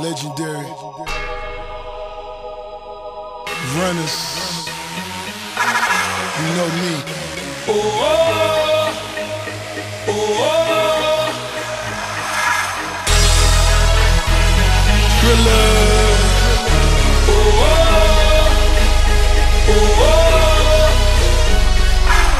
Legendary. Runners. You know me. Oh, oh, oh, oh. Thriller.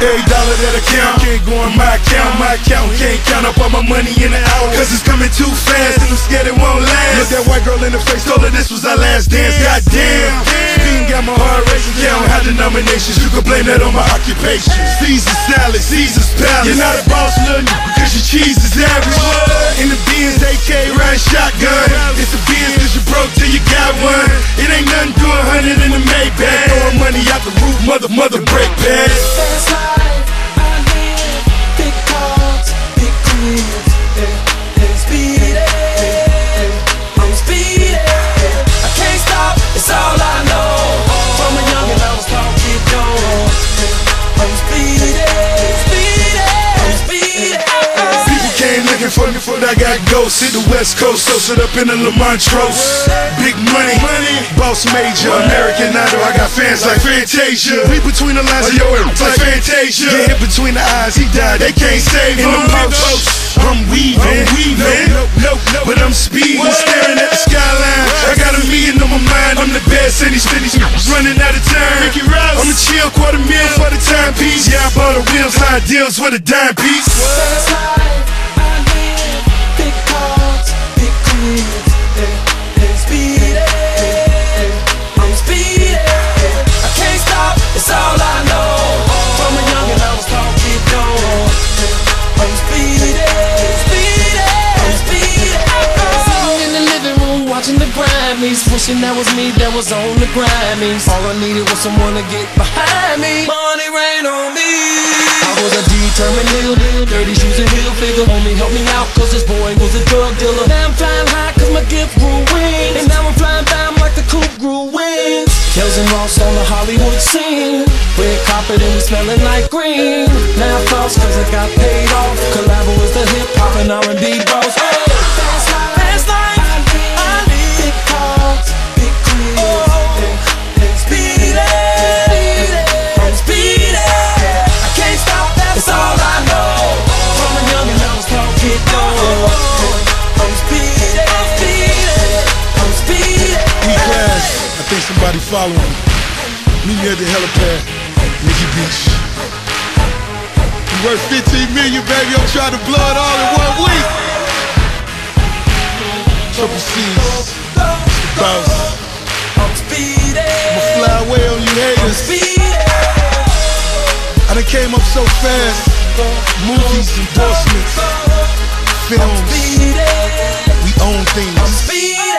Every dollar that I count can't go in my account. My account can't count up all my money in an hour. Cause it's coming too fast and I'm scared it won't last. Look that white girl in the face, told her this was our last dance. Goddamn. Speeding got my heart racing. Count how denominations. You can blame that on my occupation. Caesar salad, Caesar's palace. You're not a boss, little because your cheese is average. In the Benz, AK riding shotgun. It's a Benz cause you broke till you got one. It ain't nothing to a hundred in People came looking for me before I got ghosts. Hit the West Coast, so up in the Lamontros. Big money, money, boss major, American Idol. I got fans like Fantasia. We between the lines of your ass like Fantasia. Get hit between the eyes, he died. They can't save him. In the post, I'm weaving, I'm weaving. No, no, no, but I'm speeding, staring at the skyline. I got a million on my mind. I'm the best, and these these running out of time. I'm a chill quarter meal for the timepiece. Yeah, I bought the wheels, high deals with a dime piece. Fast Grammys, wishing that was me that was on the Grammys. All I needed was someone to get behind me. Money rain on me. I was a determined hill, dirty shoes and heel figure. Homie help me out, cause this boy was a drug dealer. Red carpet and smelling like green. Now I floss cause I got paid off. Collabo is the hip hop and R&B boss. Oh, fast life, fast life. I live. Big cars, big cribs, yeah, and speedy. I'm speedy. I can't stop, that's all I know. From a youngin', I was taught get dough. I'm I'm speedy, I'm speedy. E-Class. I think somebody following me. Meet me at the helipad. Nikki Beach. You worth 15 million, baby. I'm trying to blow it all in one week. Triple C's. Bounce. I'm speedy, I'ma fly away on you haters. I done came up so fast. Movies, endorsements, films. We own things.